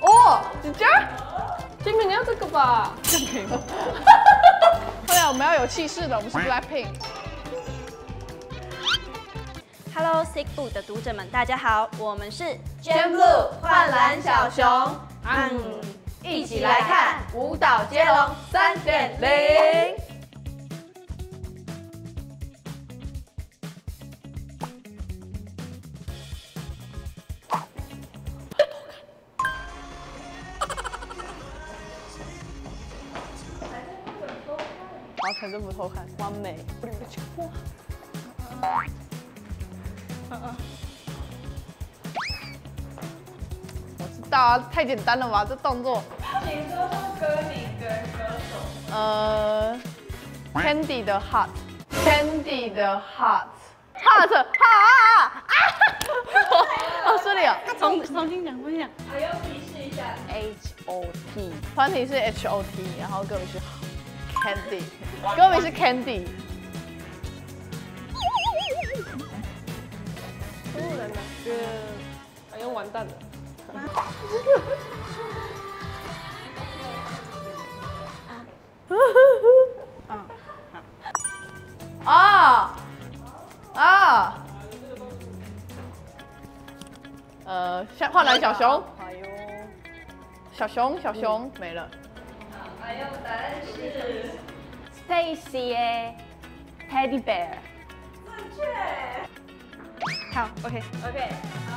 哦，姐姐，金敏你要这个吧？这样可以吗？对啊，我们要有气势的，我们是 Blackpink。Hello Sick Book 的读者们，大家好，我们是 Jam Blue 幻蓝小熊，嗯，一起来看舞蹈接龙三点零。好，陈政府偷看，完美。我知道啊，太简单了吧，这动作。请说出歌名跟歌手。呃，Candy 的 Heart，Candy 的 Heart，Heart 哈啊！哦，这里啊重重新讲，重新讲。还要提示一下，，H O T，团体是 H O T，然后歌名是 Candy，歌名是 Candy。哎呦完蛋了。啊啊！呃，像换来小熊，小熊，小熊没了。还有答案是 Stacy 耶，Teddy Bear。正确。好，OK。OK，好，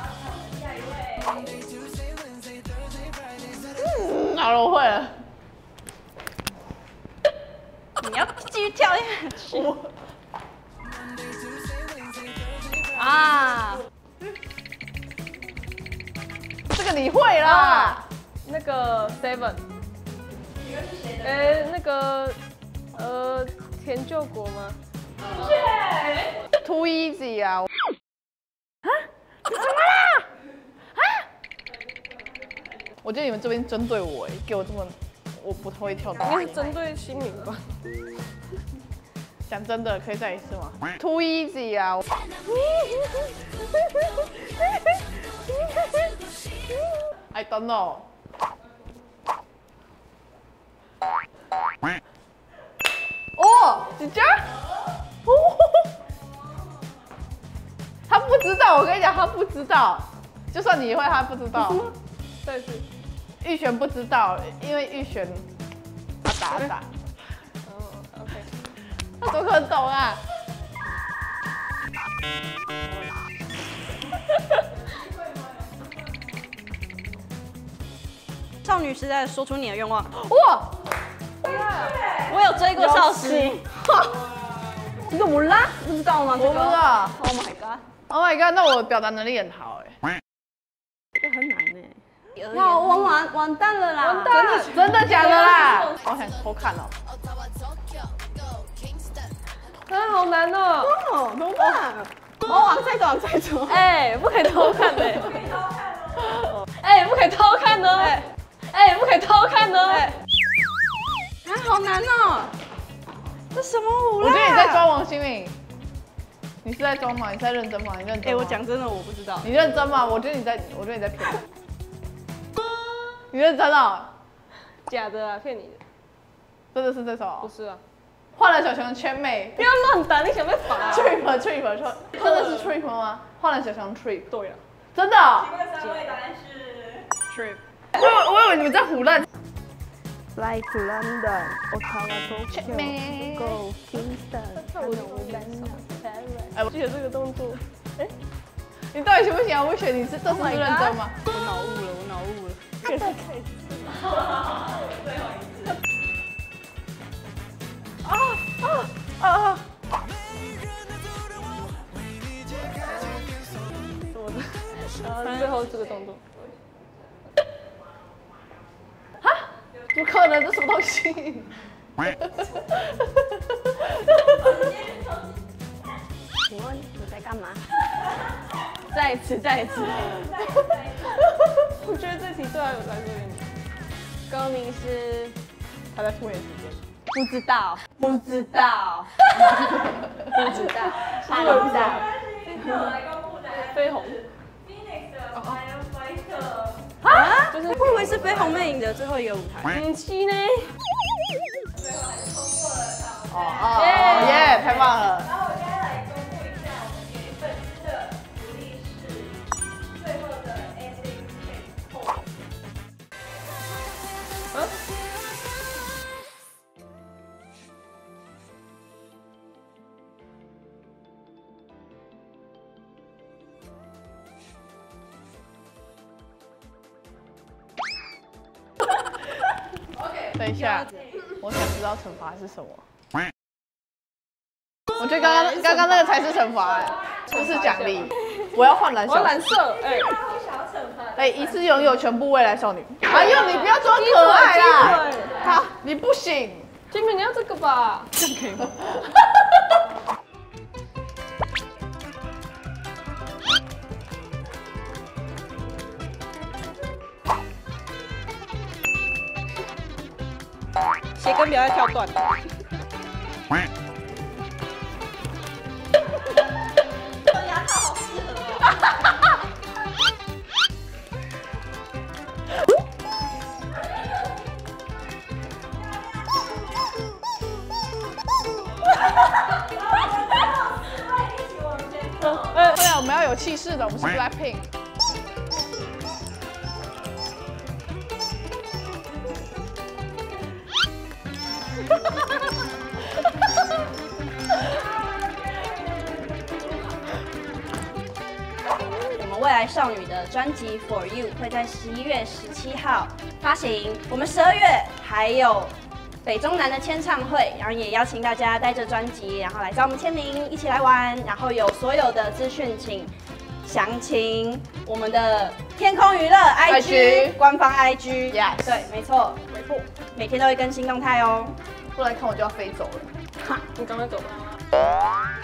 那下一位。嗯，好了，我会了。你要继续跳下去。啊，这个你会啦。那个 Seven，请问是谁的？哎，那个呃田救国吗？对。Too easy 啊！啊？怎么啦？啊我觉得你们这边针对我，哎，给我这么，我不太会跳的。应该是针对新民吧？讲真的，可以再一次吗？Too easy 啊！I don't know。哦，姐姐，哦，他不知道，我跟你讲，他不知道，就算你会，他不知道。再一次，玉璇不知道，因为玉璇他打打，哦，OK，他怎么可能懂啊？少女时代说出你的愿望。哇，我有追过少时。你怎么啦？不知道吗？我不知道。Oh my god，Oh my god，那我表达能力很好哎。这很难呢。哇，完完完蛋了啦！完真的真的假的啦？我想偷看哦。啊，好难哦！哦，怎么办？我往再走，往再走。哎，不可以偷看的。哎，不可以偷看的。哎，不可以偷看的。啊，好难哦！这什么舞啦？我觉得你在装王心凌。你是在装吗？你是在认真吗？你认真吗？哎，我讲真的，我不知道。你认真吗？我觉得你在，我觉得你在骗。你认真哦？假的啊，骗你的。真的是这首不？是啊，换了小熊圈妹不要乱打，你想被罚啊。，trip trip 说，真的是 trip 吗？换了小熊 trip，对了，真的哦请问三位答案是？trip。我以为我以为你们在胡乱。Fly to London, Ottawa, Tokyo, Kingston, 我我 Paris。哎，我记得这个动作。你到底行不行啊？我选你是这次 Oh 是认真吗？我脑雾了，我脑雾了。最后一次。啊啊！然后最后这个动作。不可能，这什么东西？请问你在干嘛？再一次，再一次。我觉得这题对他有来说有点歌名是他在拖延时间。不知道，不知道，不知道，不知道。最后会是飞鸿魅影的最后一个舞台。嗯，七呢？哦哦耶，太棒了！等一下，我想知道惩罚是什么。我觉得刚刚刚刚那个才是惩罚，哎，不是奖励。我要换蓝色我要。蓝色，哎，哎，一次拥有全部未来少女。哎呦，你不要装可爱啦！好，你不行。金明你要这个吧？这样可以吗？要再跳断。呃，对啊，我们要有气势的，我们是 Blackpink。少女的专辑《For You》会在十一月十七号发行，我们十二月还有北中南的签唱会，然后也邀请大家带着专辑，然后来找我们签名，一起来玩。然后有所有的资讯，请详情我们的天空娱乐 IG, 官方 IG。Yes 对，没错，没错，每天都会更新动态哦。不然看我就要飞走了。你赶快走吧。